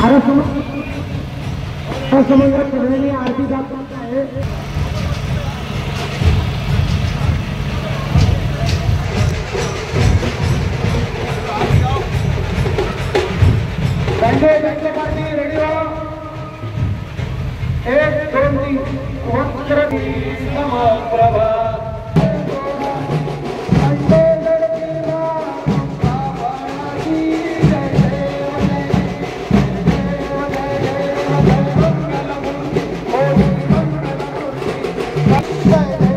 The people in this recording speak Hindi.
आरती व्हा एक समप्रभा baby.